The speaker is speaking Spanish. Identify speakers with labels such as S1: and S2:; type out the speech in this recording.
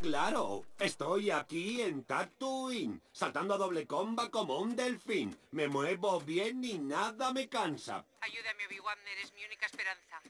S1: Claro, estoy aquí en Tatooine, saltando a doble comba como un delfín. Me muevo bien y nada me cansa.
S2: Ayúdame, Obi-Wan, eres mi única esperanza.